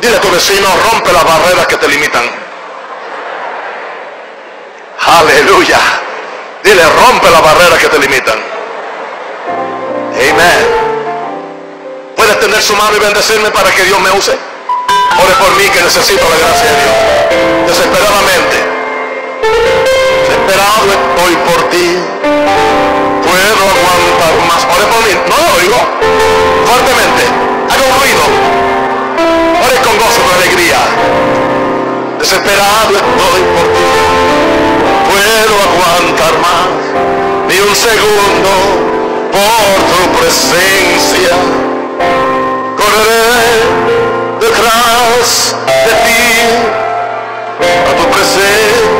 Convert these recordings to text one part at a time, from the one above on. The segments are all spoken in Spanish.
Dile a tu vecino, rompe las barreras que te limitan. Aleluya. Dile, rompe las barreras que te limitan. Amén. ¿Puedes tener su mano y bendecirme para que Dios me use? Ore por mí que necesito la gracia de Dios. Desesperadamente. Desesperado estoy por ti. Puedo aguantar más. Ore por mí. No Desesperado estoy por ti. Puedo aguantar más. Ni un segundo por tu presencia. Correré detrás de ti a tu presencia.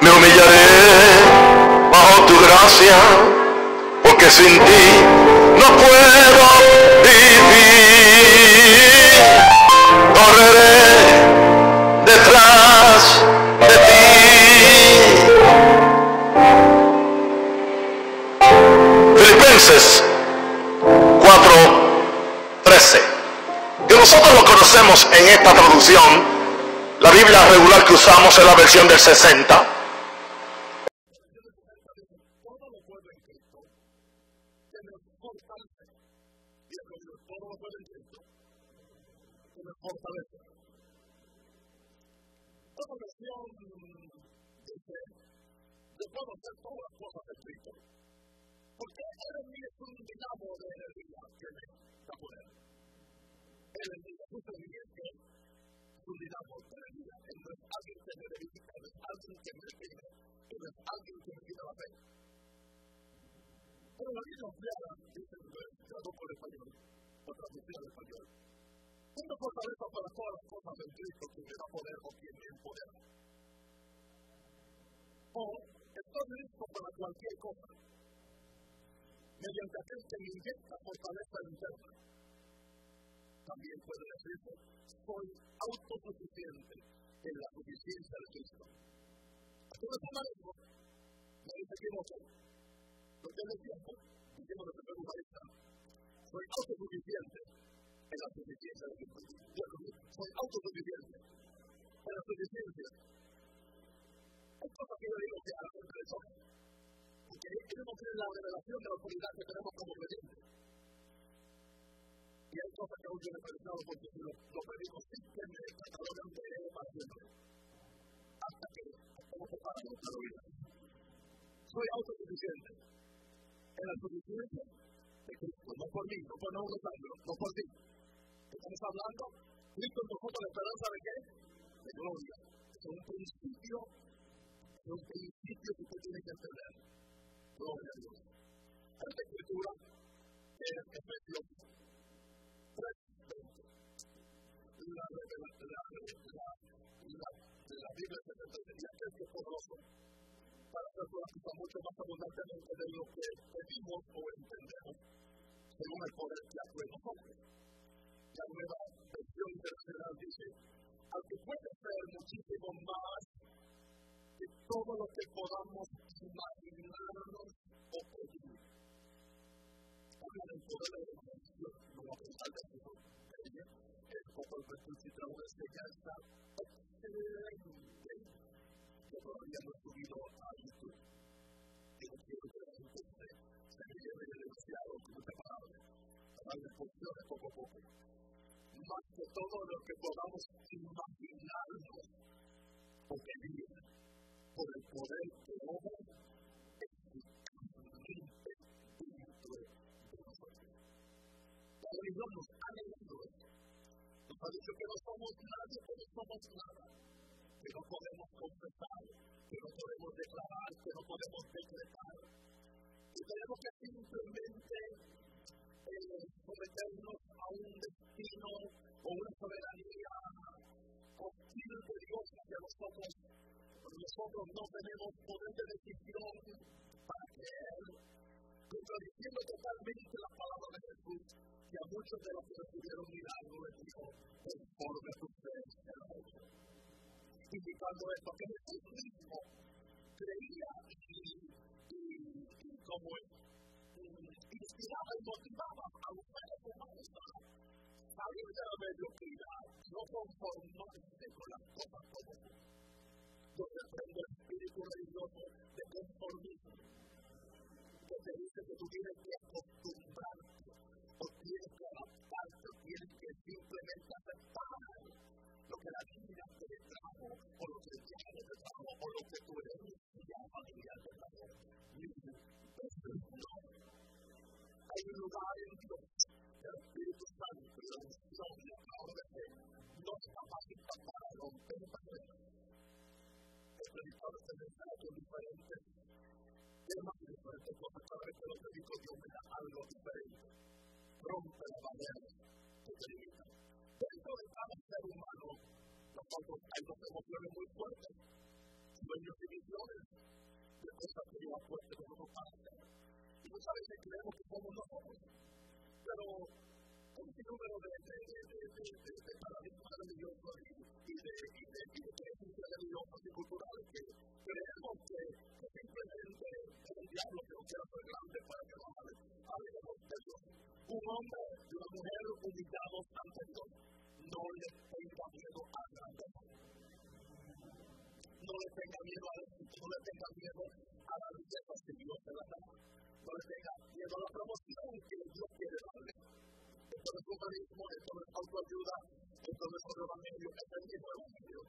Me humillaré bajo tu gracia, porque sin ti no puedo vivir. De ti. Filipenses 4:13. Que nosotros lo conocemos en esta traducción. La Biblia regular que usamos es la versión del 60. Es un dinamo de energía. Él no es alguien que me es alguien que me pide, Él es alguien que me quita la fe. Pero la Biblia ampliada dice inglés, tradujo al español, o traducida al español. Tengo fortaleza para todas las cosas en Cristo que me da poder o quien me empodera. O estoy listo para cualquier cosa, mediante aquel que me inyecta fortaleza interna. También puede decirse, soy autosuficiente en la suficiencia de Cristo. Aquí no está maestro, nadie se equivoca. No tiene tiempo, diciendo que se humanista. Soy autosuficiente en la suficiencia de Cristo. Soy autosuficiente en la suficiencia. Hay cosas que yo digo que a la gente le. Porque queremos tener la revelación de la autoridad que tenemos como creyentes. Y hay cosas que aún yo no he pensado porque si lo, lo pedimos sin que me catalogan de para siempre. Hasta que estamos preparados nuestra vida. Soy autosuficiente en la suficiencia de Cristo, no por mí, no por no gozarlo, no por ti. Estamos hablando, Cristo en nosotros la esperanza de qué? De gloria. Es un principio, es un principio que usted tiene que entender. Gloria a Dios. Esta escritura es Efesios la, la, la, Biblia se entendería que es poderoso para hacer todas las cosas mucho más abundantemente de lo que pedimos o entendemos, según el poder que actúa en nosotros. La nueva versión internacional dice, al que puede ser muchísimo más que todo lo que podamos imaginarnos o pedir. Habla del poder de es que ya está excelente que todavía no he subido a YouTube. Y no quiero que la gente se, como esta palabra. Para poco a. Más que todo lo que podamos imaginarnos pedir por el poder que obra eficazmente dentro de nosotros. Ha dicho que no somos nadie, que no somos nada que no podemos confesar, que no podemos declarar, que no podemos decretar. Y tenemos que simplemente eh, someternos a un destino o una soberanía hostil de Dios hacia nosotros. Nosotros no tenemos poder de decisión para creer, contradiciendo totalmente la palabra de Jesús, que a muchos de los que recibieron milagros les dijo, conforme a tu fe será hecho indicando esto, que Jesús mismo creía y, y, y como inspiraba y motivaba a los salir de la mediocridad, no conformarse con las cosas como son. Yo reprendo el espíritu religioso de conformismo, que te dice que tú tienes que que tienes que simplemente aceptar lo que la vida te trajo, o lo que el te trajo, o lo que tú eres ya familiar te trajo. Hay un lugar en Dios el Espíritu Santo y la unción y la palabra de nos capacita para romper barreras. He predicado este mensaje en diferentes temas y diferentes cosas. Cada vez que lo predico, Dios me da algo diferente. Rompe las barreras limitan. Dentro de cada ser humano, nosotros hay dos emociones muy fuertes, sueños y visiones, de cosas que puesto en nosotros para hacer. Y muchas veces creemos que somos nosotros pero un sinnúmero de, de, de, de, paradigmas religiosos y de, creencias religiosas y culturales que creemos que, simplemente el diablo que nos quiere hacer grande Un hombre y una mujer humillados ante Dios no le tenga miedo a grande. No le tenga miedo a no le tenga miedo a la riqueza que Dios te da no le tenga miedo a la promoción que Dios quiere darle. Esto no es humanismo, esto no es autoayuda, esto no es otro evangelio, es el mismo evangelio.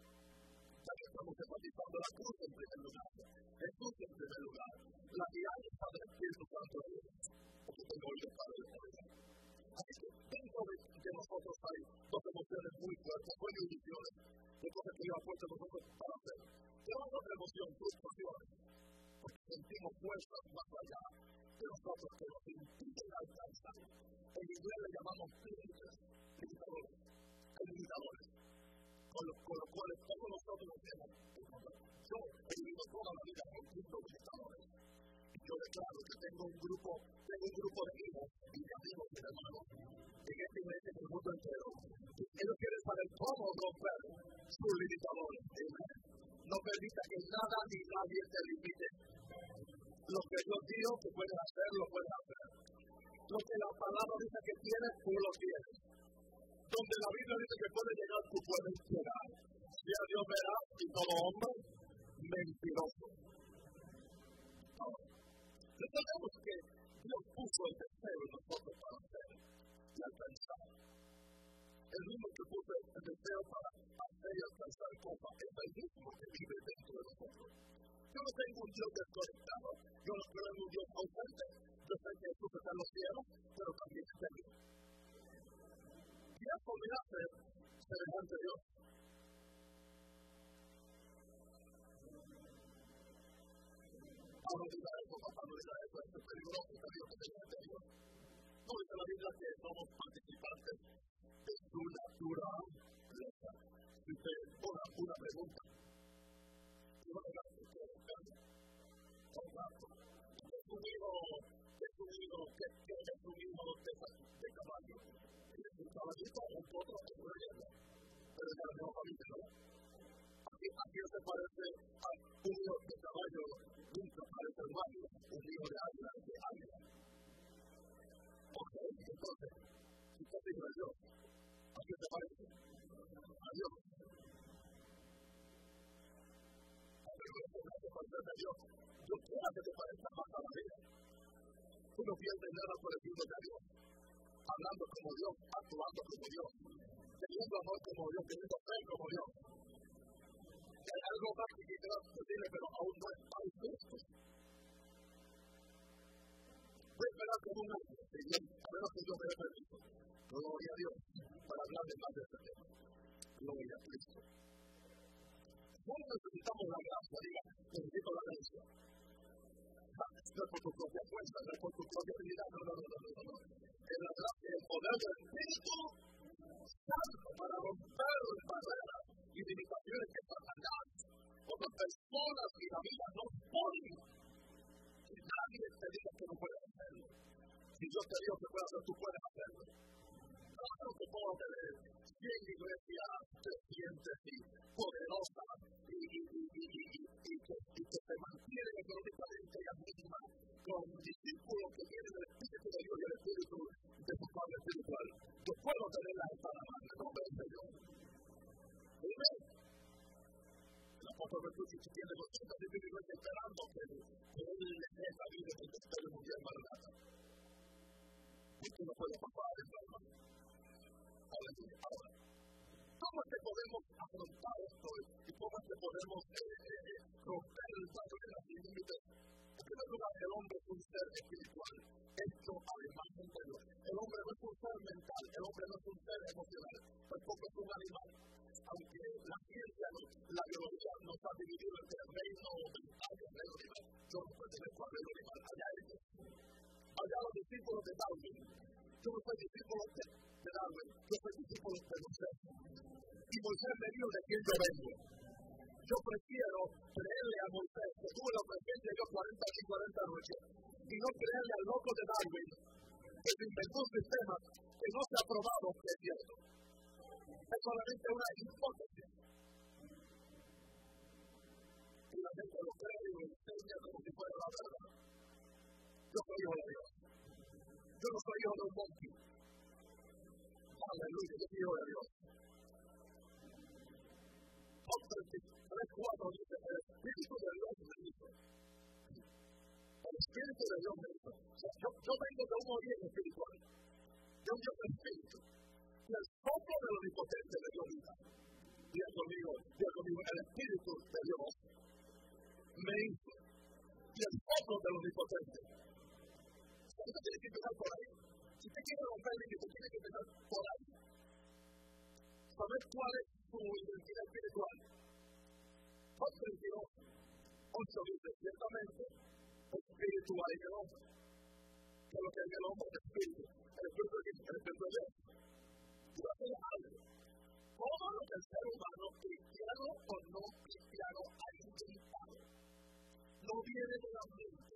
Que estamos enfatizando la cruz en primer lugar, Jesús en primer lugar, la guianza del Espíritu Santo de Dios, porque tengo oído para el poder. Así que dentro de, de nosotros hay dos emociones muy fuertes, buenas visiones, de cosas que Dios ha puesto nosotros para hacer. Pero otra emoción, frustraciones, porque sentimos fuerzas más allá de nosotros que nos impiden alcanzar. En inglés le llamamos limitadores, limitadores, limitadores, con los, con los cuales todos nosotros nos hemos Yo he vivido toda la vida con grupos limitadores. Y yo declaro que tengo un grupo, tengo un grupo de hijos y de amigos y de hermanos en este iglesia en el mundo entero. Ellos quieren saber cómo romper sus limitadores. No permita que nada ni nadie te limite lo que Dios dijo que puedes hacer, lo puedes hacer. Lo que la palabra dice que tienes, tú lo tienes. Donde la Biblia dice que puedes llegar, Psalm Es la misma familia, ¿no? Aquí, aquí se parece a un hijo de caballo, nunca parece al barrio, un hijo de águila, de águila. Ok, entonces, si usted dice a ¿a qué se parece? A Dios. A Dios, a Dios. Dios quiera que te parezca más a la vida. Tú no piensas nada por el mundo de Dios. Hablando como Dios, actuando como Dios, teniendo amor como Dios, teniendo fe como Dios. Hay algo más que quisiera decirle, pero aún no es para justo. Voy a esperar como un año, a menos que Dios me dé permiso. Gloria a Dios, para hablar de más de este tema. Gloria a Cristo. No necesitamos la gracia, diga, necesito la gracia no es por tu propia fuerza, no es por tu propia habilidad, no, no, no. De quién yo vengo. Yo prefiero creerle a Moisés, que tuvo la presencia de 40 y 40 noches, y no creerle al loco de Darwin, que se inventó un sistema que no se ha probado que es cierto. Es solamente una hipótesis. Y la gente lo cree y lo enseña como si fuera la verdad. Yo soy hijo de Dios. Yo no soy hijo de un monkey. Aleluya, yo soy hijo de Dios. Hizo. O sea, yo, yo vengo de un origen espiritual. De un Dios espíritu. Y el soplo del omnipotente me dio vida. Dios conmigo, Dios conmigo, el Espíritu de Dios me hizo. Y el soplo del omnipotente Usted tiene que empezar por ahí. Si usted quiere romper el límite, tiene que empezar por ahí. Saber cuál es su identidad espiritual. Job 32, 8 dice, ciertamente, espiritual en el hombre. Que lo que es el hombre es espíritu. El espíritu es el espíritu de Dios. Y a ser algo. Todo lo que el ser humano, cristiano o no cristiano, ha inventado, no viene de la mente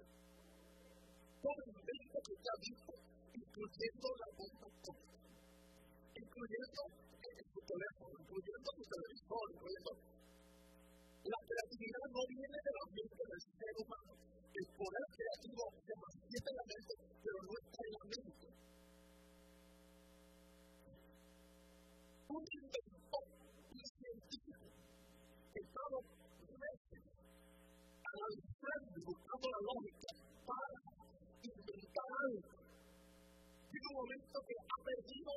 todo invento que está visto, incluyendo la atómica, incluyendo teléfono, incluyendo su televisor, incluyendo. La creatividad no viene de la mente del ser humano. El poder creativo se manifiesta en la mente, pero no está en la mente. Un inventor, un científico, que estaba meses analizando y buscando la lógica para Llega un momento que ha perdido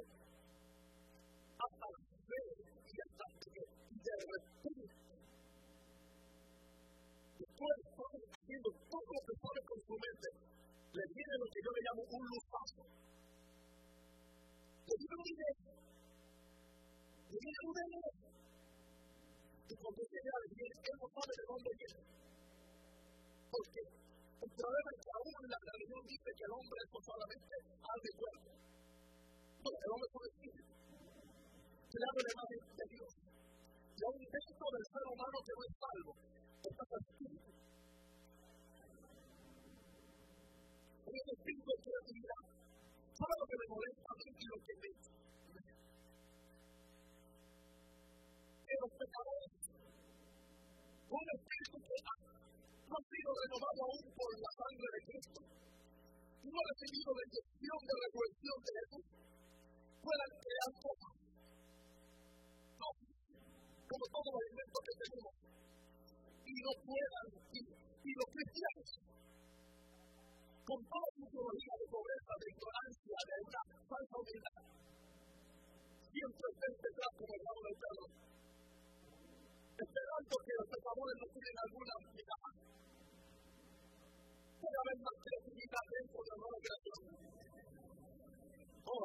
hasta la de después de haciendo todo lo que con su mente, le viene lo que yo le llamo un luzazo. Le viene una idea. Le viene una idea. Y cuando le viene, él no sabe de dónde viene. ¿Por qué? El problema es que aún la religión dice que el hombre es solamente alma y cuerpo. El hombre es un espíritu. La del ser humano que no es salvo. Está el espíritu. Un espíritu de creatividad. ¿Sabe lo que me molesta a mí y lo que me... Que los pecadores, un espíritu que no ha sido renovado aún por la sangre de Cristo, no ha recibido la inyección de resurrección de Jesús, puedan crear cosas. Como todos los alimentos que tenemos. Y no puedan, y, y los cristianos, con toda su teología de pobreza, de ignorancia, de una falsa humildad, siempre estén detrás como el del perro, esperando que los pecadores no tienen alguna migaja puede haber más creatividad dentro de la nueva creación. Oh,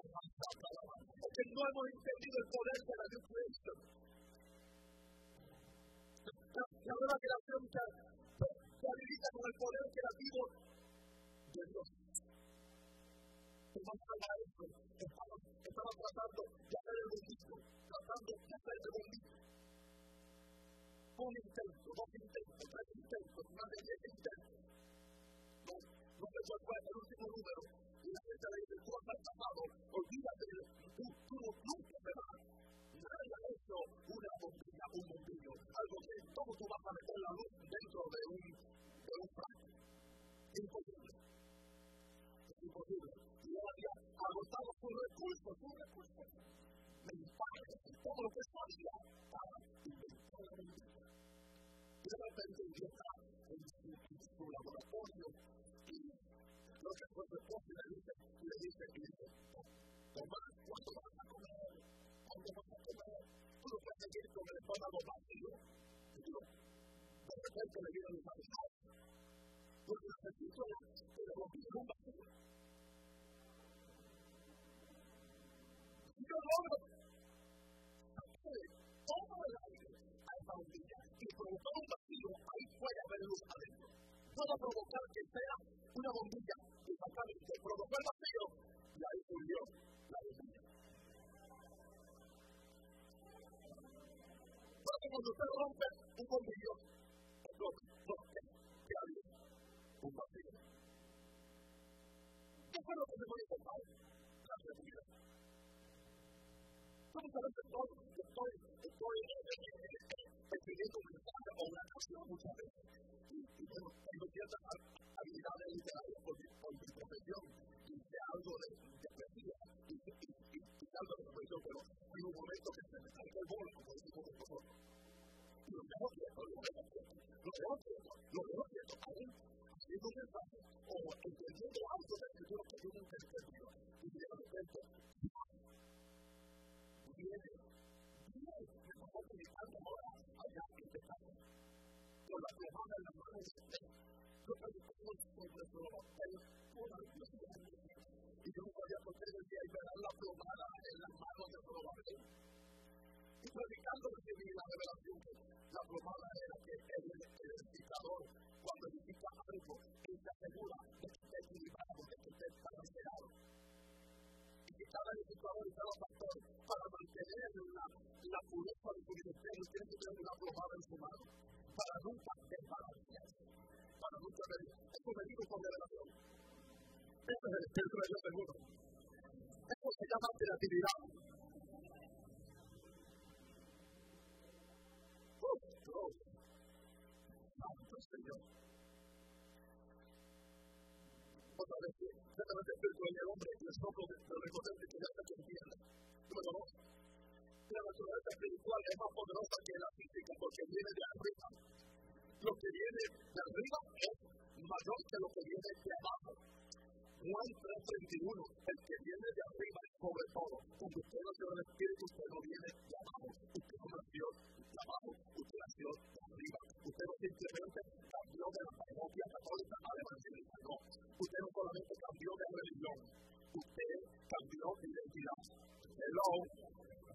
porque no hemos entendido el poder de la New Creation. La, nueva creación se, habilita con el poder creativo de Dios. Vamos esto. Estamos, tratando de hacer el bendito, tratando de hacer el bendito. Un intento, dos intentos, tres intentos, más de diez intentos no fue el último número, y la gente le dice, tú has pasado, olvídate, tú, tú nunca te vas. Nadie ha hecho una bombilla, un bombillo, algo que todo tú vas a meter la luz dentro de un, de un frasco. Imposible. Es imposible. Y ahora ya agotado sus recursos, sus recursos. Mentales, todo lo que sabía para inventar. Y de repente empieza en su, laboratorio lo que fue su esposo le dice, le dice, y dice, Tomás, el estómago vacío. De repente le viene los amigos. Porque necesito que le rompí un vacío. Y yo logro sacar todo el aire a esa bombilla y provocar un vacío, ahí puede haber luz adentro. Puedo provocar que sea una bombilla, provocó el vacío y ahí subió la bombilla. Cuando usted rompe un porque ¿qué había? Un vacío. ¿Qué fue lo que se me dio La seguridad. Vamos a ver que estoy, estoy, estoy escribiendo un mensaje o una canción muchas veces. Y, tengo literarias por, por mi profesión. Algo de, poesía y, y, y, y pero hay un momento que se me el bolo. Y lo quieto, lo quieto, lo quieto, lo quieto, aún haciendo un mensaje o entendiendo algo de escritura que yo nunca he. Y de repente, viene, viene, ahora allá con la en la mano de usted. Yo papeles por la. Y yo no sabía y verán la en las manos de. Y predicando recibí la revelación que la plomada era que el, el dictador, cuando edifica algo, él se asegura de que esté equilibrado, de que esté balanceado y cada diputado y cada pastor para mantener la, la pureza de su ministerio tiene que tener una plomada en su mano para nunca desbalancearse, para nunca ver. Esto me digo con revelación. Este es el espíritu de Dios seguro. Esto se llama creatividad. Señor. otra vez, exactamente el espíritu del hombre y el soplo del que ya está entiende. Número dos, la naturaleza espiritual es más poderosa que la física porque viene de arriba. Lo que viene de arriba es mayor que lo que viene de abajo. Juan 3.31, el que viene de arriba es sobre todo. Cuando usted nació del Espíritu, usted no viene de abajo. Usted no nació de abajo, usted nació de arriba. Usted no simplemente cambió de la parroquia católica a la evangélica, no. Usted no solamente cambió de religión, usted cambió de identidad. Hello.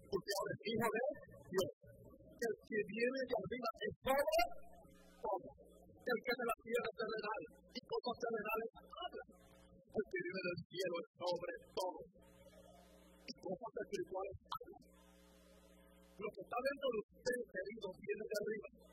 Usted ahora es hijo de Dios. El que viene de arriba es sobre todo. El que de la tierra terrenal y cosas terrenales habla. El que viene del cielo es sobre todo. Y cosas espirituales habla. Lo que está dentro de usted, querido, viene de arriba.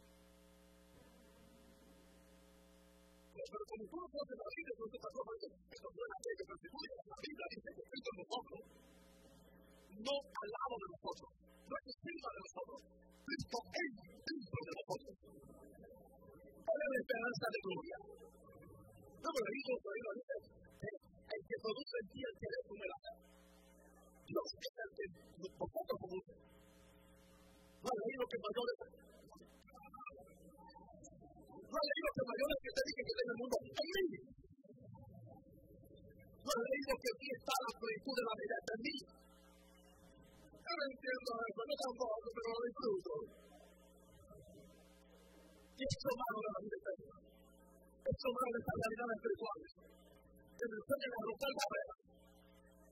Pero como tú no conoces la Biblia, tú estás hablando, esto suena a aquello, pero si tú lees la Biblia, que Cristo en nosotros, no al lado de nosotros, no es encima de nosotros, Cristo es dentro de nosotros. ¿Cuál es la esperanza de gloria? No lo digo, pero lo dice, el que produce en ti el que es milagro. Dios es el que. No leído que mayores. No he leído que mayores que te dije que en el mundo. En mí. No he leído que aquí está la plenitud de la vida en mí. Yo no entiendo eso, no tampoco, pero lo disfruto. Y es humano de la vida eterna. Es humano de esta realidad espiritual. Que me enseñan a romper barreras.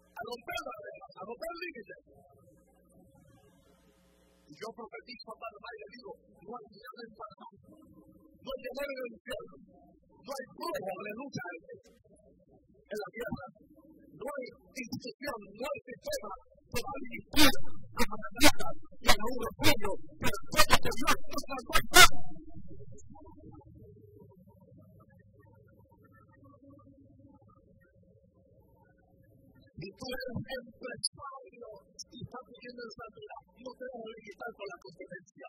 A romper barreras, a romper límites. Y yo profetizo a Panamá y le digo, no hay nada en Panamá, no hay dinero en el infierno, no hay brujo, aleluya, en la tierra, no hay institución, no hay sistema que va a dirigir a Mananita y a un refugio, pero todo que Dios nos ha dado. Y tú eres empresario y estás viviendo en santidad. No te dejes limitar por la competencia.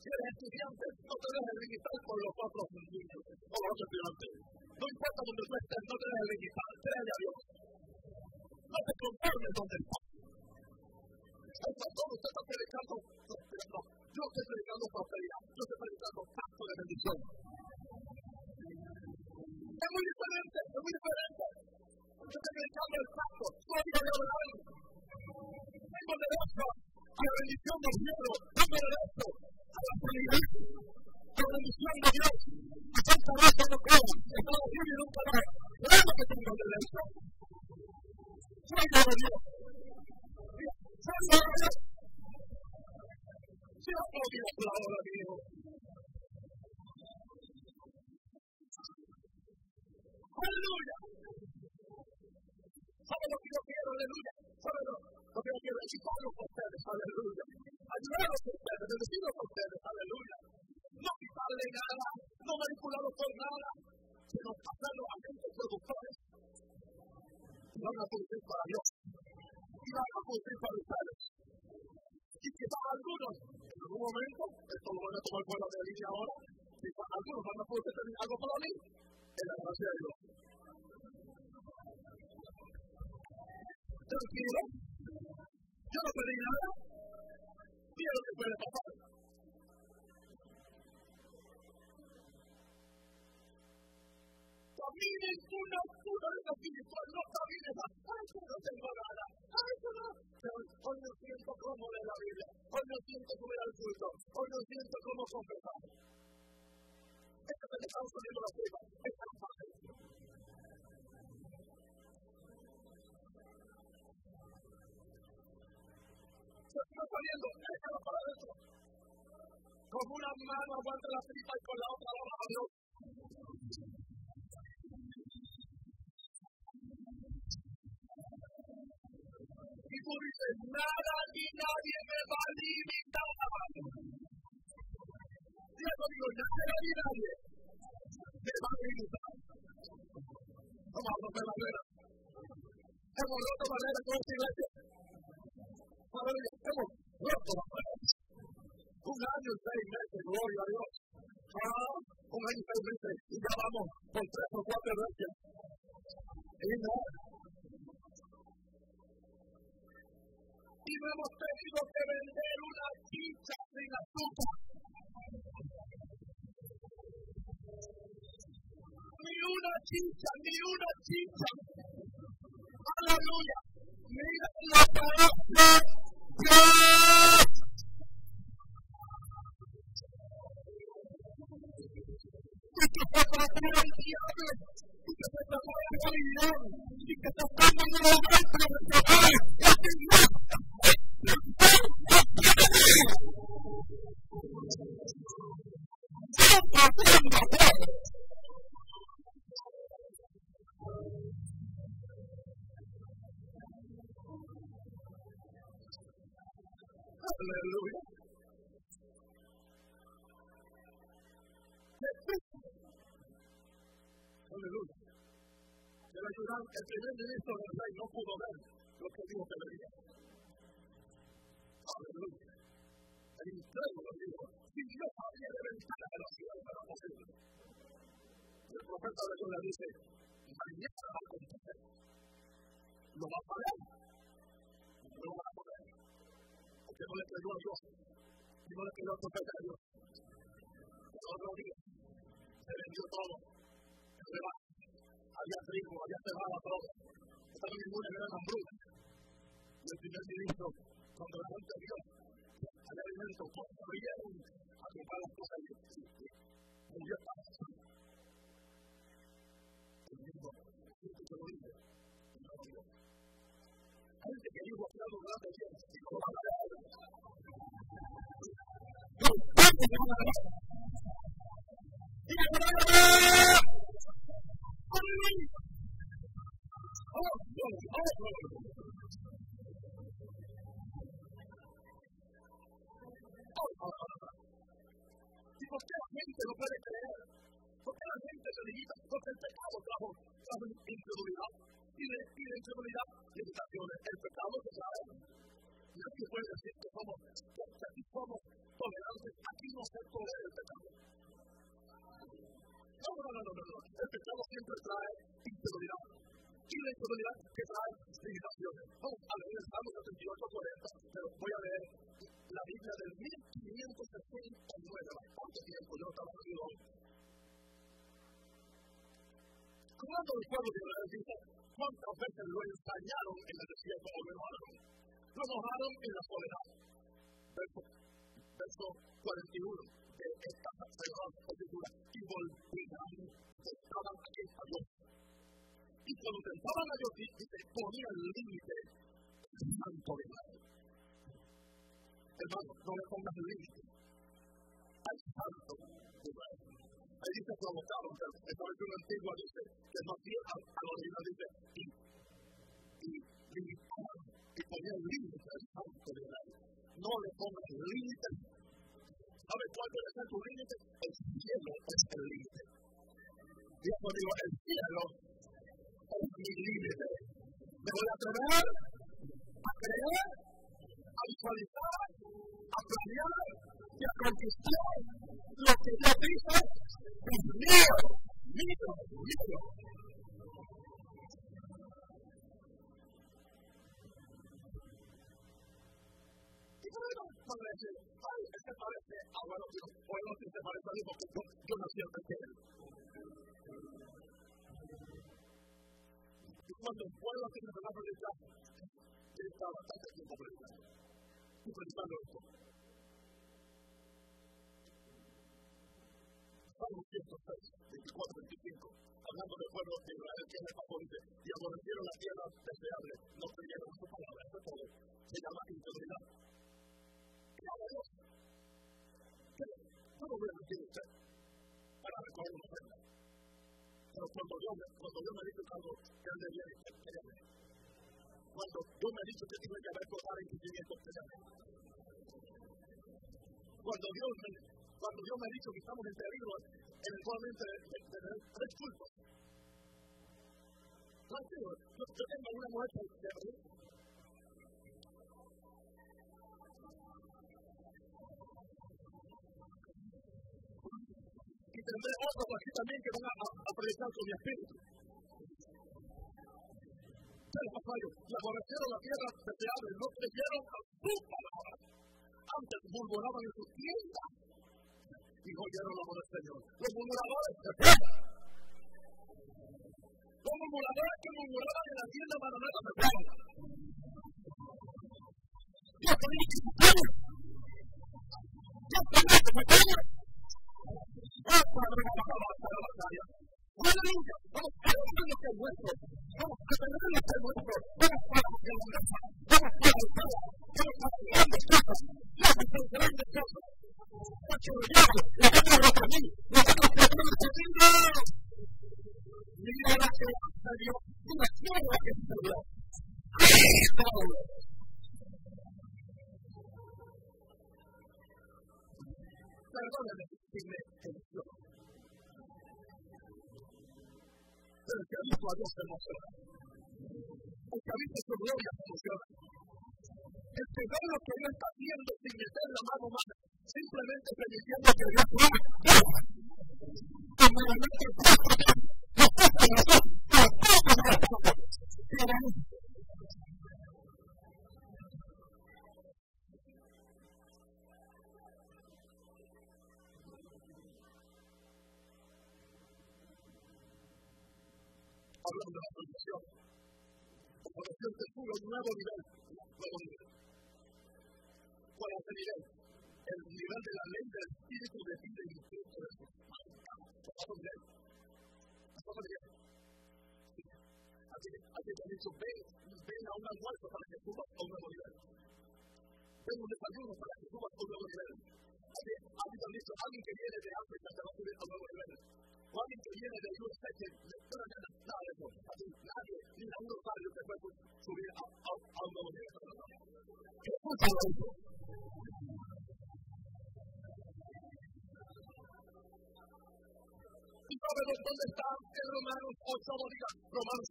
Si eres estudiante, no te dejes limitar por los otros niños, por los estudiantes. No importa donde tú estés, no te dejes limitar, créele a Dios. No te conformes donde estás. El pastor, usted está predicando, yo estoy predicando prosperidad, yo estoy predicando pacto de bendición. Es muy diferente, es muy diferente. Yo estoy predicando el pacto, soy de Abraham. Tengo derecho a la bendición del cielo, tengo derecho a la Dios, que. place this Cristo, cuando la gente vio el alimento, cuando vieron a comprar las cosas y murió para El se lo. Gente que dijo, claro, y a pueblo de Israel, dice, ¿cuántas veces lo ensañaron en el desierto o lo mojaron? Lo mojaron en la soledad. Verso, verso 41 de esta sagrada escritura. Y volvían, estaban aquí a Dios. Y cuando tentaban a Dios, dice, ponían límite santo de Israel. Hermano, no le pongas límite al santo. Dice provocaron, pero esta versión antigua dice que no fiel a, a lo original dice y, y y ponían límites al santo de. No le pongas límites. ¿Sabe cuál debe ser tu límite? El cielo es el límite. Dios conmigo, el cielo es mi límite. Me voy a atrever a creer, a visualizar, a planear y a conquistar lo que Dios dice es mío, mío, mío. Y dice, ay, este parece no se parece a yo, nací antes que cuando el pueblo tiene predicar, él está bastante tiempo predicando. Y predicando esto. Salmo 106, 24, 25, hablando del pueblo de Israel que es y aborrecieron la tierra no se llama integridad. ¿Qué? Que yo voy a decir usted para recoger una. Pero cuando Dios, cuando me dice algo que. Cuando Dios me dice que tiene que haber entendimiento, créame. Cuando Dios me cuando Dios me ha dicho que estamos en peligro, eventualmente de tener tres cultos. Tranquilo, yo, yo tengo una mujer que de Y tendré otros aquí también que van a, a, a predicar con mi espíritu. Pero pasayo, y aborrecieron la tierra deseable, no creyeron a su palabra. Antes murmuraban en sus tiendas y oyeron la voz del Señor. Los murmuradores se fueron. Los murmuradores que murmuraban en la tienda maranata se fueron. Dios tenía que se fueron. Dios tenía que se fueron. Padre, vamos a batalla. Aleluya. Vamos a tener lo que es nuestro. Vamos a tener lo que es nuestro. Vamos a. Vamos a. Vamos lo que a mí. Nosotros la que visto a gloria se. El que lo que Dios está haciendo sin meter la mano humana, simplemente permitiendo que Dios haga. Como la noche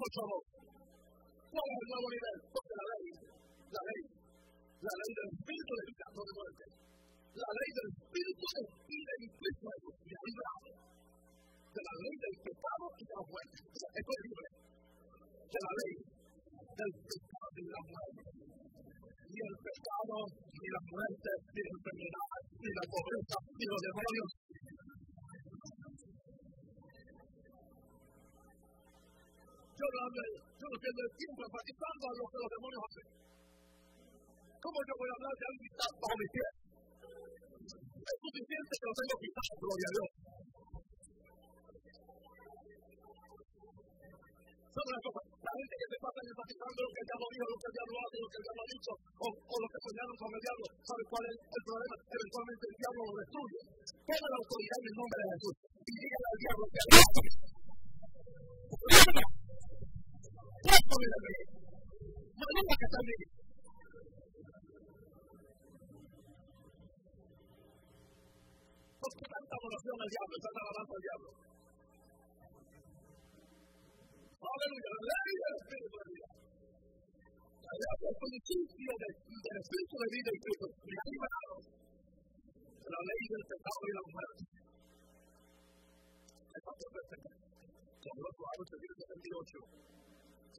Romanos 8. ¿Cuál es el nuevo nivel? Porque la ley, la ley, la ley del espíritu de vida, no de muerte. La ley del espíritu de vida en Cristo Jesús me ha de la ley del pecado y de la muerte. O sea, estoy libre de la ley del pecado y de la muerte. Ni el pecado, ni la muerte, ni la enfermedad, ni la pobreza, ni los demonios. Yo no, yo no pierdo el tiempo enfatizando a lo que los demonios hacen. ¿Cómo yo voy a hablar de alguien que está bajo mi pie? Es suficiente que lo tengo quitado, gloria a Dios. ¿Sabe una cosa? La gente que se pasa enfatizando lo que el diablo dijo, lo que el diablo hace, lo que el diablo ha dicho, o, o lo que soñaron con el diablo, ¿sabe cuál es el problema? Eventualmente el diablo lo destruye. Toma la autoridad en el nombre de Jesús y dígale al diablo que ¿Por qué tanta adoración al diablo y tanta al diablo? Aleluya, la ley del Espíritu de vida. La ley del principio del Espíritu de vida y Cristo, de la ley del pecado y la muerte. El pastor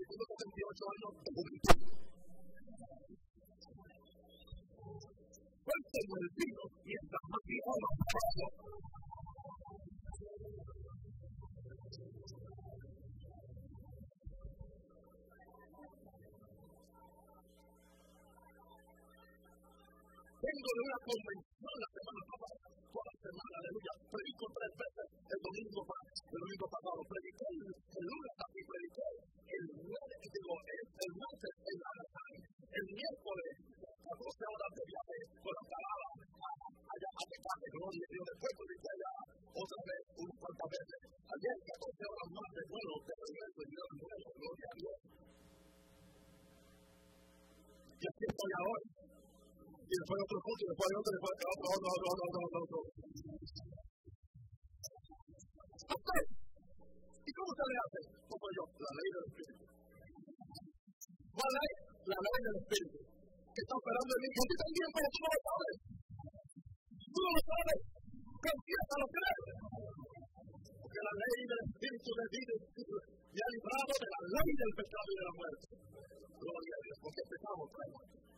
que tiene años de juventud. Cuéntenme el vino mientras más viejo más barato. Vengo de una convención la semana pasada, toda la semana, aleluya. Predico tres veces el domingo, el domingo pasado, prediqué el lunes aquí, prediqué el lunes, digo, el, el martes en la el miércoles, a 12 horas de viaje con la parada allá a Tecate, gloria Dios. Después prediqué allá otra vez, unas cuantas veces. Ayer, 14 horas más de vuelo de regreso y de nuevo, gloria a Dios. Y así estoy ahora y después otro punto, y después otro, después otro, otro, otro, otro, otro, otro, otro. ¿Y cómo se le hace? Yo, la ley del Espíritu. ¿Cuál ley? La ley del Espíritu. Que está operando en mí. Y también, pero tú no lo sabes. Tú no lo sabes. Confiesa lo que es. Porque la ley del Espíritu de vida me ha librado de la ley del pecado y de la muerte. Gloria a Dios, porque el pecado trae muerte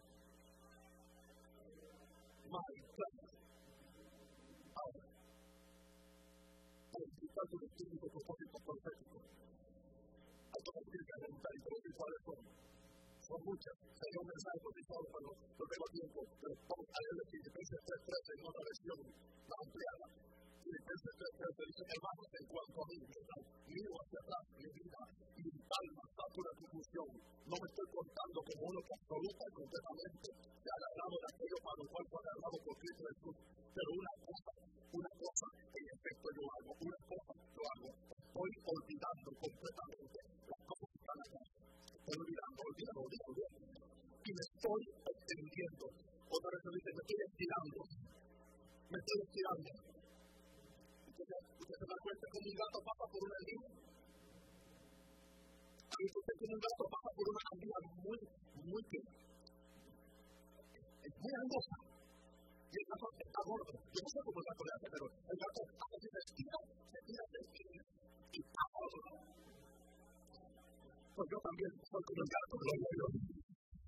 Ahora, para disfrutar de un espíritu propósito profético, hay que decir que preguntar y decir cuáles son. Muchas. Un mensaje tengo tiempo. Pero vamos a leer Filipenses 3.13 en otra versión más ampliada. Filipenses 3.13 dice, en cuanto a mí, miro hacia atrás, mi vida mi alma por la conclusión. No estoy como uno que completamente de aquello para cual por. Pero una cosa, una cosa, en yo hago, una cosa yo hago. Estoy olvidando completamente olvidando, olvidando, olvidando. Y me estoy extendiendo. Otra vez me dice, me estoy estirando. Me estoy estirando. Usted, usted se da cuenta como un gato pasa por una línea. A mí usted como un gato pasa por una línea muy, muy fina es muy angosta. Y el gato está gordo. Yo no sé cómo el gato le hace, pero el gato hace se estira, se estira, se estira y está gordo. Pues yo también soy como el gato, gloria a Dios.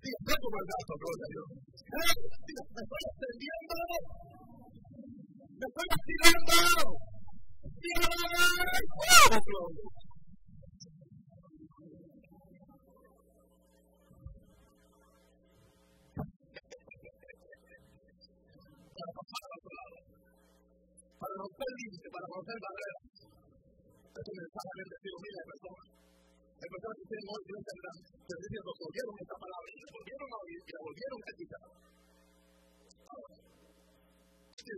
Sí, soy como el gato, gloria a Dios. Me estoy extendiendo. Me estoy estirando. ¡Wow! Gloria. para romper límites, para romper barreras. Este mensaje ha bendecido miles de personas. Hay personas que tienen hoy y no tendrán, pero diciendo, volvieron esta palabra y volvieron a oír y la volvieron a escuchar. Ahora, este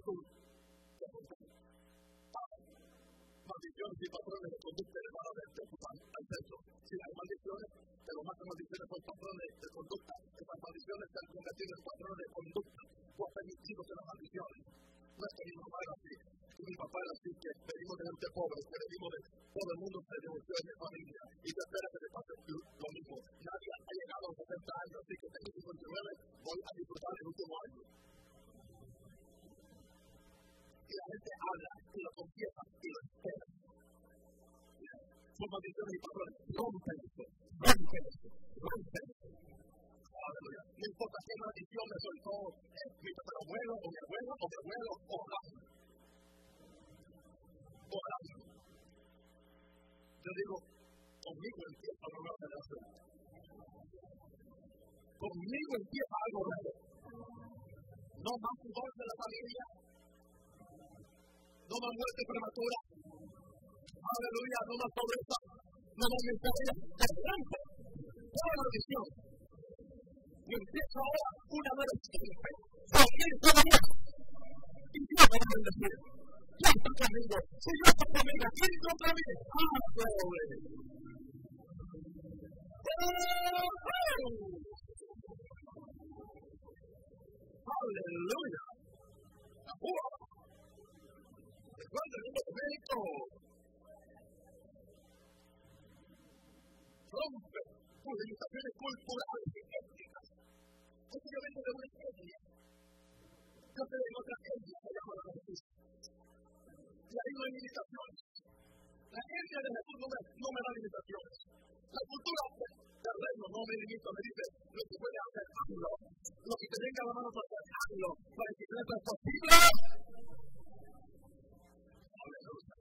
maldiciones y patrones de conducta elevados de preocupan al centro. Si hay maldiciones, pero más que maldiciones son patrones de conducta. Esas maldiciones se han convertido en patrones de conducta. Tú has permitido que las maldiciones no es que mi así, mi papá era así, que venimos de gente pobre, que venimos de todo el mundo se divorció de mi familia, y te espera que te pase lo mismo. Nadie ha llegado a los 70 años, así que tengo 59, voy a disfrutar el último año. Y la gente habla, y lo confiesa, y lo espera. Son maldiciones y patrones. Rompen esto, rompen esto, rompen esto. Aleluya. No importa qué maldición me soltó mi abuelo, o mi abuelo, o mi abuelo, o orando. Yo digo, conmigo no lo hacen hacer. Conmigo empieza algo nuevo. No más divorcio de la familia. No más muerte prematura. Aleluya, no más pobreza. No más miseria. Arranca toda maldición. Y empieza ahora una nueva experiencia. Cualquier familia. Y Dios va a bendecir. Ya está conmigo. Si yo estoy conmigo, ¿quién contra mí? ¡Ah, pobre! Aleluya. Momento. Rompe limitaciones culturales y vengo de una. Yo te de otra llama la Jesús. No. La etnia de Jesús no me, no me da. La cultura del reino no me limita, me dice lo que puede hacer, hazlo. Lo que te venga la mano para hacer, hazlo. Que creas es posible. No ayuda.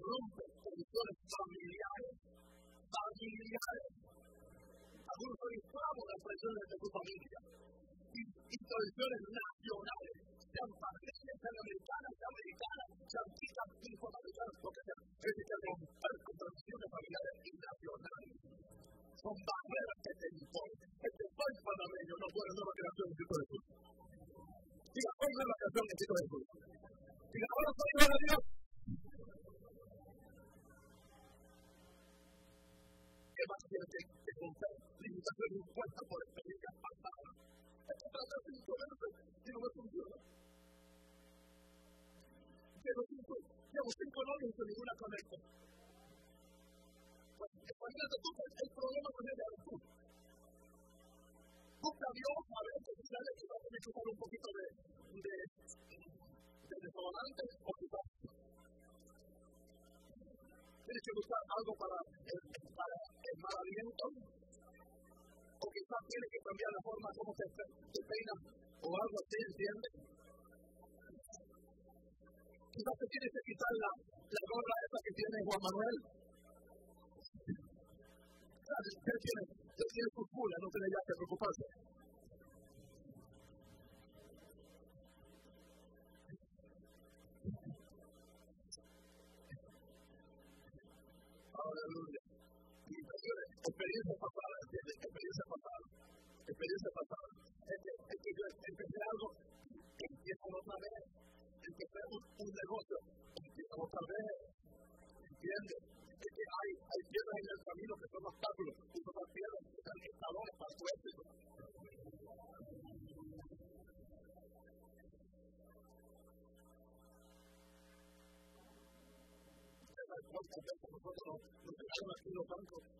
Rompe condiciones familiares, familiares. De las de su familia. Y, nacionales sean países, sean americanas, sean americanas, sean chicas, lo que sea. Es romper con tradiciones familiares y nacionales. Son barreras que te imponen. Es que soy panameño, no puedo nueva creación en Cristo Jesús. Diga, soy nueva creación en Cristo Jesús. Diga, ahora soy hijo de Dios. ¿Qué más que, que limitaciones impuestas por de y no me funciona. Llevo cinco, llevo cinco ninguna conecta. Pues, imagínate tú el problema con eres tú. Busca a Dios a ver que sale que va a tener que usar un poquito de, de, de desodorante o quizás tienes que buscar algo para el, para el mal aliento o quizás tienes que cambiar la forma como te, te peinas o algo así, ¿entiendes? Quizás te tienes que quitar la, la gorra esa que tiene Juan Manuel. Usted tiene, usted tiene cula, no tiene ya que preocuparse. ¿entiendes? Experiencia pasada. Experiencia pasada. Es que, es que yo empecé algo que empieza otra vez. Empecé un, negocio, empieza otra vez. ¿Entiendes? Es que hay, hay piedras en el camino que son obstáculos. Y son piedras que están escalones para tu éxito. cuántas veces nosotros nos, dejaron aquí los bancos.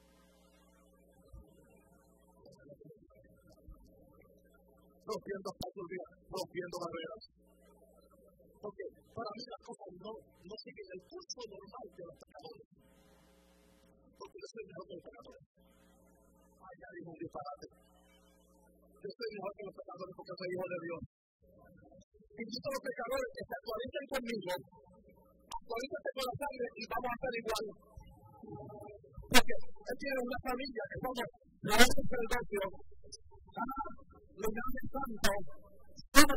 rompiendo pasos rompiendo barreras. Porque para mí las cosas no, no siguen el curso normal de los pecadores. Porque yo soy mejor que los pecadores. Allá dijo un disparate. Yo soy mejor que los pecadores porque soy hijo de Dios. Invito a los pecadores que se actualicen conmigo, actualízate con la sangre y vamos a ser igual. Porque él tiene una familia que somos la sacerdocio,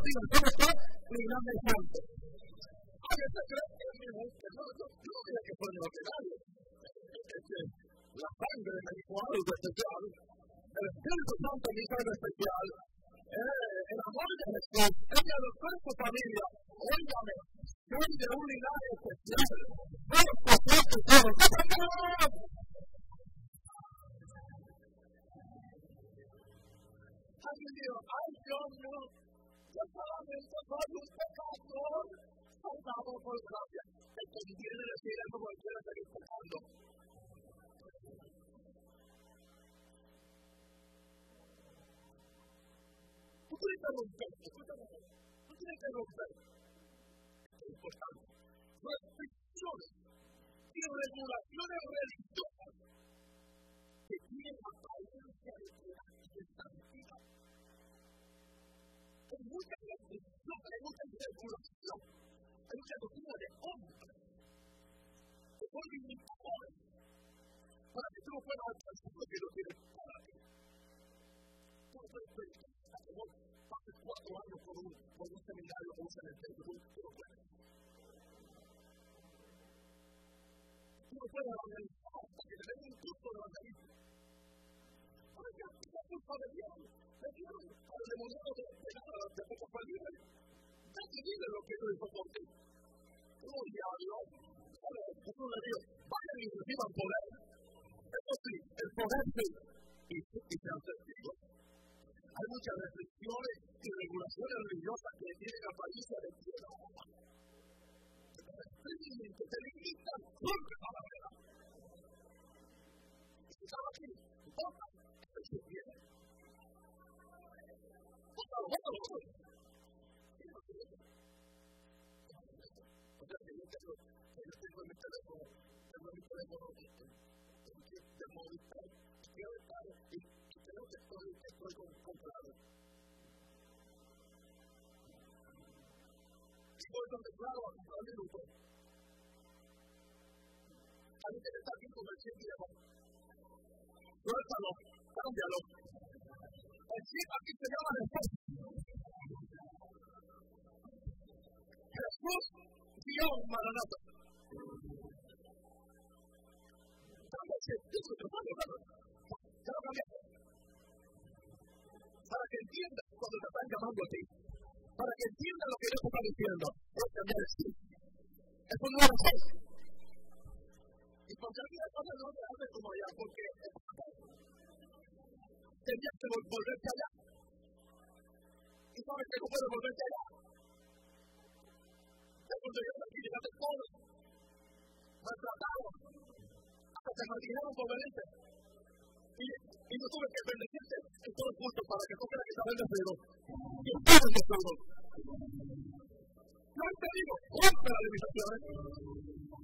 digo? ¿Cómo está? Lo llame santo. Hay estaba aquí, claro a está con el y. Suéltalo, cámbialo. El chip aquí se llama Jesús. Jesús dio un maranata. Para que entienda cuando te están llamando a ti. Para que entienda lo que Dios está diciendo. Es un nuevo. Y porque aquí las cosas no se hacen como allá, porque tenías que volverte allá. Y sabes que no puedes volverte allá. Ya cuando llegas aquí, llegaste todo. Maltratado. Hasta te maldijeron por venirte. Y, y no tuve que bendecirte en todo el punto para que tú creas que está bendecido. Y ustedes no son. Yo te digo, rompe las limitaciones.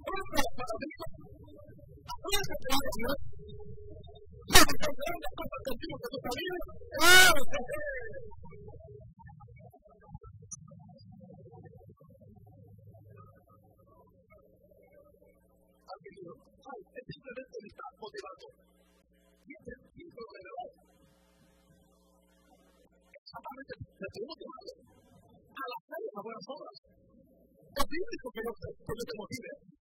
Rompe los paradigmas. Que. ¡Ah! Bíblico que yo te motive.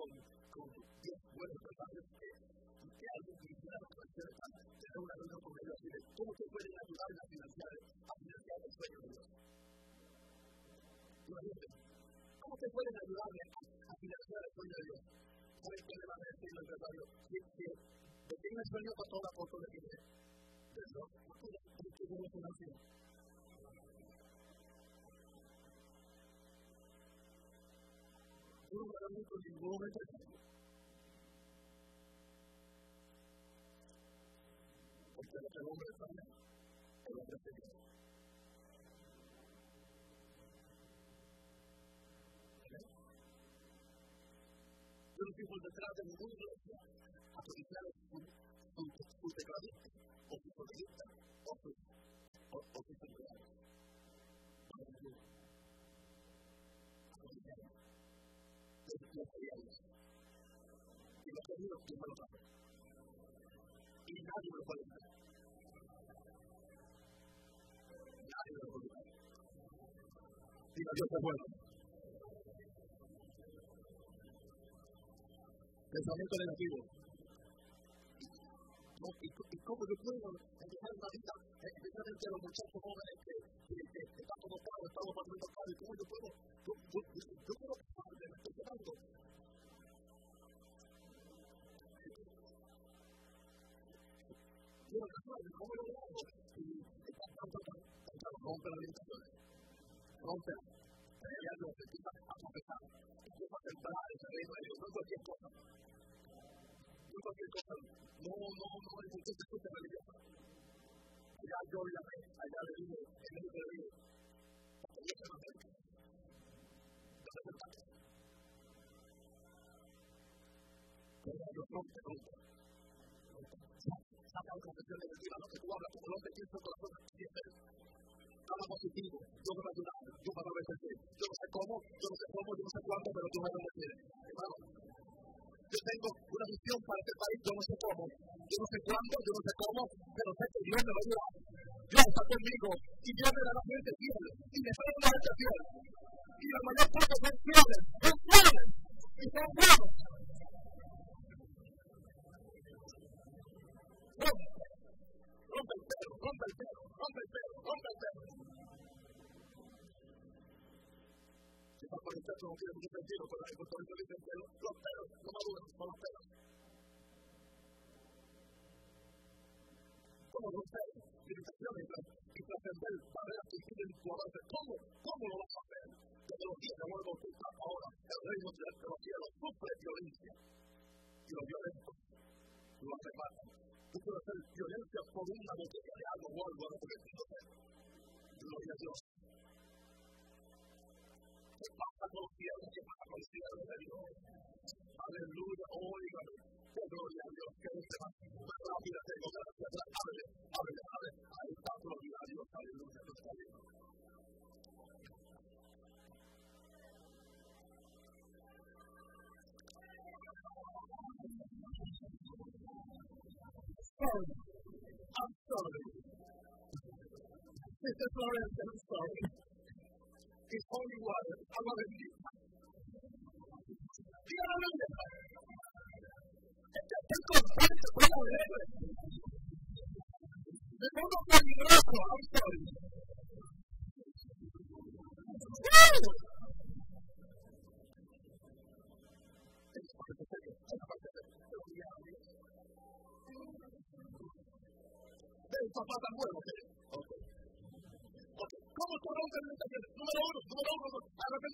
con, con 10 buenos empresarios que, que una cómo te pueden ayudar a de Dios. ¿cómo te pueden ayudar a financiar el sueño de Dios? ¿Sabes qué le van a decir al empresario? Si, si, ¿De quién es el sueño pastor apóstol de ningún empresario. Porque el hombre está bien, el hombre está bien. Yo no estoy detrás de ninguna iglesia a codiciar su, su, Tú me lo sabes. Y nadie lo puede hacer. Nadie lo puede hacer. Diga, Dios es bueno. Pensamiento negativo. No, y, y cómo yo puedo empezar una vida, especialmente a los muchachos jóvenes que, que, que, que están como padres, estamos pasando padres, cómo yo puedo, yo, yo, yo, yo puedo pasar de estoy quedando. Yo, ¿cómo lo hago? Y están tanto, tanto, rompe las limitaciones, rompe, hay algo que empieza a confesar, empieza a centrar en el reino de Dios, no es cualquier cosa. No es cualquier cosa no, no, no, es un texto de religiosa. Allá yo la ve, allá le digo, en el de Dios, porque Dios se lo acerca. Los representantes. Pero Dios no te rompe. Una confesión negativa, lo que tú hablas, como no te pienso con las cosas que sientes. Habla positivo, yo me ayudar, yo me voy a. Yo no sé cómo, yo no sé cómo, yo no sé cuándo, pero tú me a vencer. Hermano, yo tengo una misión para este país, yo no sé cómo, yo no sé cuándo, yo no sé cómo, pero sé que Dios me va a ayudar. Dios está conmigo y Dios me da la gente fiel y me dando la gente. Y la mayor parte son fieles, son fieles y son buenos. rompe, rompe il pelo, rompe il pelo, rompe il pelo, rompe il pelo. Si fa conectato con quello che sta dicendo con la riportamento del pelo, lo pelo, non va uno, ma lo pelo. Come lo pelo, l'irritazione tra il fratello del padre e la figlia del tuo padre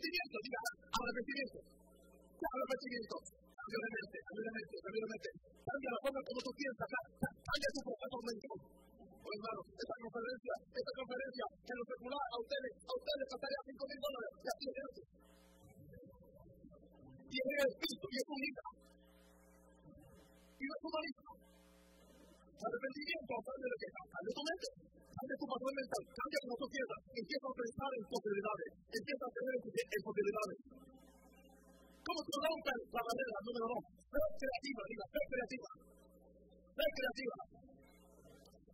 arrepentimiento, diga, arrepentimiento. Arrepentimiento. Cambia de mente, cambia de mente, cambia de mente. Cambia la forma como tú piensas, cambia tu proceso mental. Oh, hermano, esta conferencia, esta conferencia, en lo secular, a ustedes, a ustedes pasaría 5 mil dólares, y así es eso. Y es el espíritu, y es hija. Y no es humanista. Arrepentimiento, aprende de que cambia tu mente. Cambia tu patrón mental, cambia como tú piensas, empieza a pensar en posibilidades, ¿Cómo se rompe la barrera número dos? Ser creativa, diga, ser creativa. Ser creativa.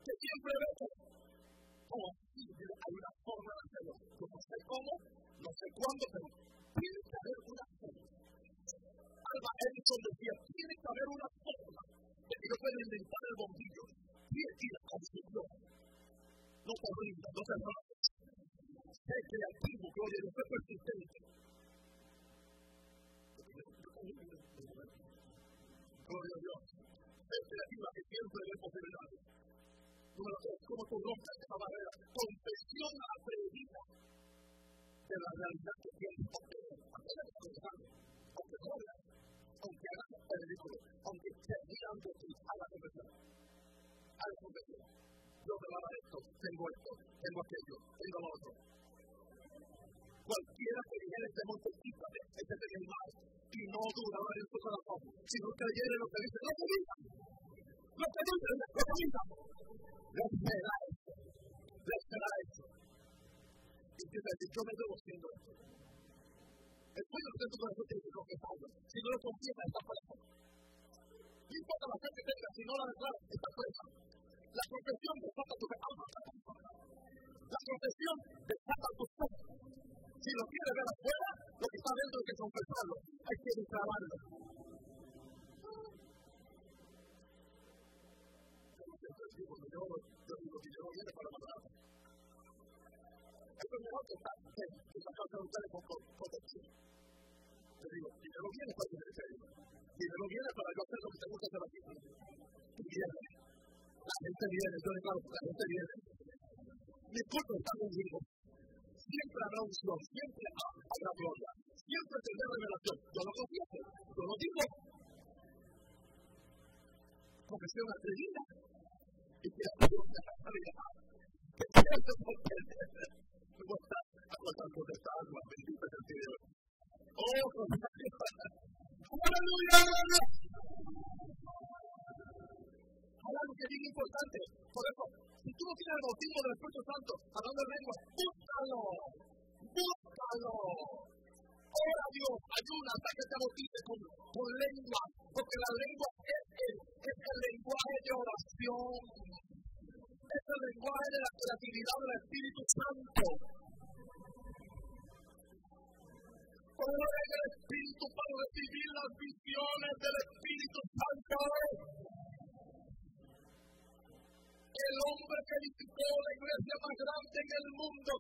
Que siempre ves oh, sí, hay una forma de hacerlo. Yo no sé cómo, no sé cuándo, pero tiene que haber una forma. Alba Edison decía, tiene que haber una forma de que yo pueda inventar el bombillo. Tiene que ir a construcción no te rindas, no te rajes. Sé creativo, gloria a Dios, sé persistente. Gloria a Dios. Creativa que siempre ve posibilidades. Número tres, ¿cómo tú rompes esa barrera? Confesión atrevida de la realidad que tienes, aunque aunque aunque jodas, aunque hagas el ridículo, aunque te digan de ti, a la confesión. A la confesión yo me dar esto, tengo esto, tengo aquello, tengo lo otro. Cualquiera que dijera este monte, quítate, este te viene mal, y no dura en su corazón, si no creyere lo que dice, que diga, lo que dice, que diga, le espera esto, le espera esto. Y que me yo me debo siendo esto. El sueño que tu corazón tiene que confesarlo. Si no lo confiesa, está preso. No importa la fe que tengas, si no la declaras, está preso. La confesión desata tu alma. La confesión desata tu fe. Si lo quieres ver afuera, lo que está dentro hay que confesarlo. Hay que declararlo. Cuando yo, yo digo que yo viene para matar. Es lo mejor que está, que sacar de ustedes con protección. Te digo, dinero viene para tener serio. Dinero viene para yo hacer lo que te gusta hacer aquí. Y viene. La gente viene, yo claro, la gente viene. Mi culto está conmigo. Siempre habrá unción, siempre habrá gloria, siempre tendrá revelación. Yo lo confieso, yo lo digo. Confesión atrevida. Y que la está que siempre me gusta acortar con esta alma bendita del Señor. Oh, aleluya. Hay algo que es importante. Por eso, si tú no tienes el bautismo del Espíritu Santo, hablando de lengua, búscalo. Búscalo. Ora a Dios, ayuda hasta que te bautice con, con lengua, porque la lengua es el, es el lenguaje de oración. Es el lenguaje de la creatividad del Espíritu Santo. Ora en el Espíritu para recibir las visiones del Espíritu Santo el hombre que edificó la iglesia más grande en el mundo,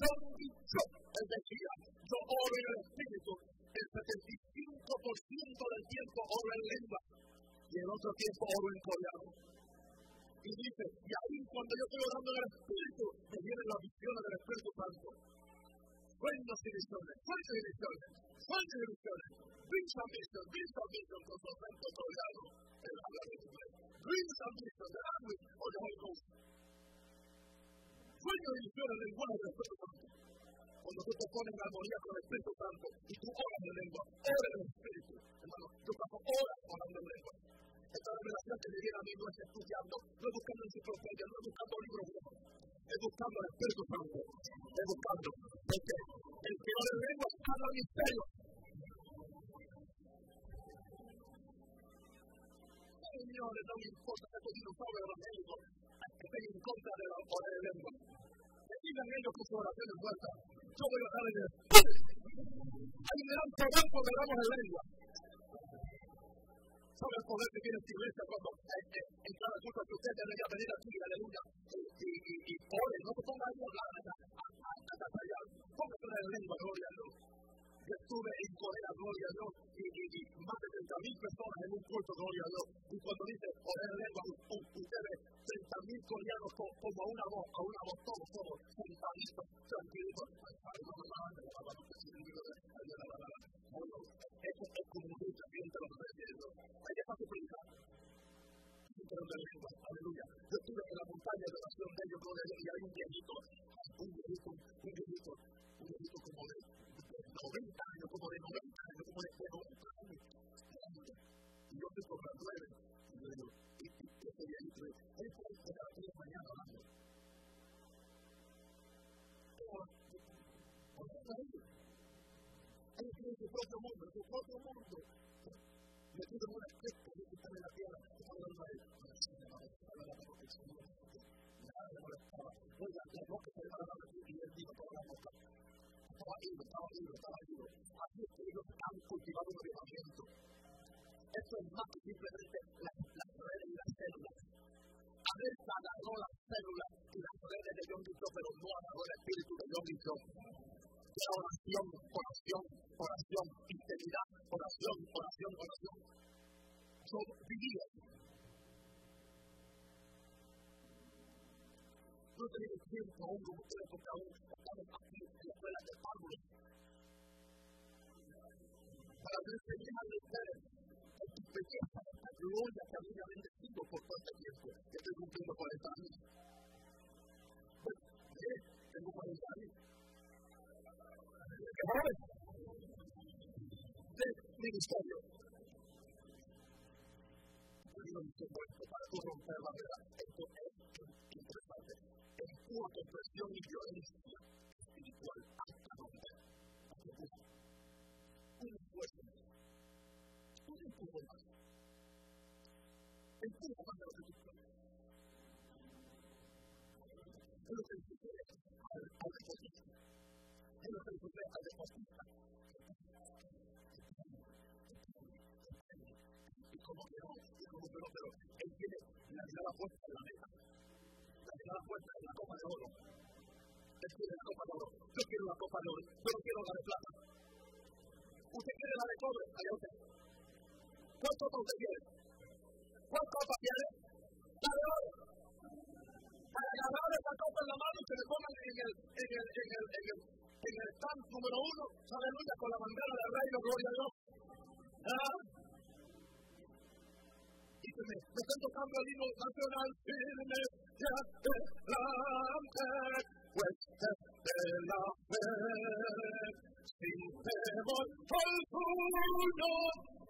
John dicho, él decía, yo oro en el Espíritu, el 75% del tiempo oro en lengua y el otro tiempo oro en coreano. Y dice, y ahí cuando yo estoy orando en el Espíritu, me vienen las visiones del Espíritu Santo. Sueños y visiones, sueños y visiones, sueños y visiones. Vision, vision, vision, vision, con su acento coreano. Él habla de inglés. Dreams and visions, the language of the Holy Ghost. Sueño y en el lenguaje del Espíritu Santo. Cuando tú te pones en armonía con el Espíritu Santo y tú oras en lengua, ora en el Espíritu. Hermano, yo paso horas orando en lengua. Esta revelación que me viene a mí no es estudiando, no es buscando enciclopedia, no es buscando libros. Es buscando el Espíritu Santo. Es buscando. Porque el que ora en lengua habla misterio. Señores, no importa que estos dinosaurios evangélicos estén en contra de la hora de. Que digan ellos que su oración muerta. Yo voy a darle el Ahí me dan poder porque damos en lengua. ¿Sabe el poder que tiene esta cuando en cada cosa que usted debería venir aquí, aleluya, y, y, y, ore, no se hablar, a, a, a, póngase en lengua, gloria a Dios estuve en Corea, gloria a Dios, y, y, más de 30 mil personas en un culto, gloria a Dios. Y cuando dice poder lengua, usted ve 30 mil coreanos como a una voz, a una voz, todos, todos, sentaditos, tranquilitos. Eso es como un lucha, siente lo que estoy diciendo. Hay que suplicando. Aleluya. Yo estuve en la montaña de oración de ellos, gloria a Dios, y hay un viejito, un viejito, un viejito, un viejito como de 90 años, como de 90 años, como de 90 años. Y yo estoy por las 9. Y yo digo, ¿y qué sería esto? Es por estar aquí de mañana hablando. Ellos tienen su propio mundo, su propio mundo. Metido en una especia que están en la tierra, que están hablando a él. Nada le molestaba. Oiga, la boca se le va a dar y él dijo toda la boca estaba ido, estaba ido, estaba ido. Así es que ellos han cultivado un avivamiento. Esto es más que simplemente las, las redes y las células. A veces agarró las células y las redes de John Guichó, pero no agarró el espíritu de John Guichó. Era oración, oración, oración, integridad, oración, oración, oración. Son vividas. No tenemos tiempo aún como ustedes porque aún Para enseñarle a ustedes en tu belleza, la gloria que había bendecido por que estoy cumpliendo 40 años. Pues. Tengo 40 años. ¿Qué joven? De ministerio. Para tú puedas. Empuja más de lo que tú puedas. Es lo que le al, deportista. Es lo que. Y y la puesta la meta. La la copa de oro. Él quiere la copa de oro. Yo quiero la copa de oro. Yo quiero la de plata. Usted quiere la de cobre, allá. ¿Cuánto usted quiere? ¿Cuánto copa quiere? La de oro. Para agarrar esa copa en la mano y que le pongan en el, en el, en el, en el, en el stand número uno, aleluya, con la bandera del reino, gloria a Dios. ¿Ah? Que me, están tocando el himno nacional, firme, ya delante, pues desde la fe, sin temor alguno, que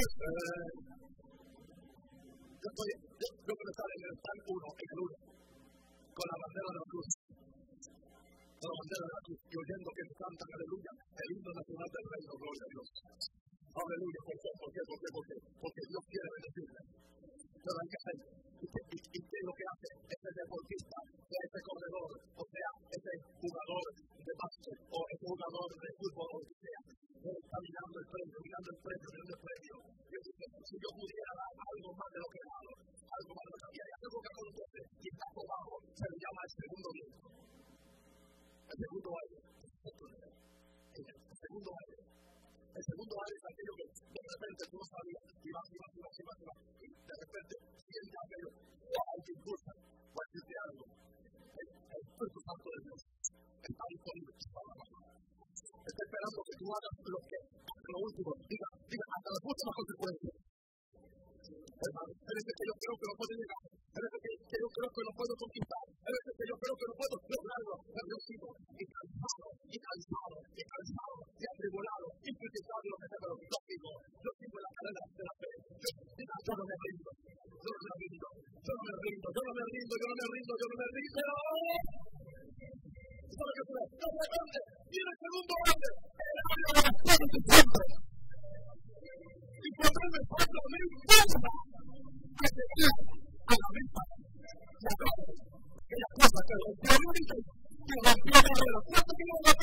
Yo estoy, yo, yo quiero estar en el pan uno, en el uno, con la bandera de la cruz. Con la bandera de la cruz, y oyendo que cantan, aleluya, el himno nacional del reino, gloria a Dios. Aleluya, ¿por qué? ¿Por qué? ¿Por qué? ¿Por qué? Porque Dios quiere bendecirle. Pero hay que hacer. ¿Y qué, y, qué es lo que hace ese deportista, ese corredor, o sea, ese jugador de básquet, o ese jugador de fútbol, o que sea? Está mirando el premio, mirando el premio, mirando el premio. Y él dice, si yo pudiera dar algo más de lo que he dado, algo más de lo que había, algo que acontece, y está abajo, se le llama el segundo viento. El segundo aire. El segundo aire. El segundo aire es aquello que de repente tú no sabías, y vas, y vas, y vas, y vas, y y de repente sientes aquello, wow, te impulsa, o decirte algo. El Espíritu Santo de Dios la mano. Está esperando que tú hagas lo que, lo último, diga, diga, hasta las últimas consecuencias. Hay veces que yo creo que no puedo llegar, hay veces que, yo creo que no puedo conquistar, hay veces que yo creo que no puedo lograrlo, pero yo sigo y cansado, y cansado, y cansado, y atribulado, y de lo que sea, pero yo sigo, yo sigo en la carrera de la fe, yo no me rindo, yo no me rindo, yo no me rindo, yo no me rindo, yo no me rindo, yo no me rindo. Rinde, y en el vea a la vista, la cara, que la cosa que los diarios que rompió barreras. ¿Cuánto tiempo va a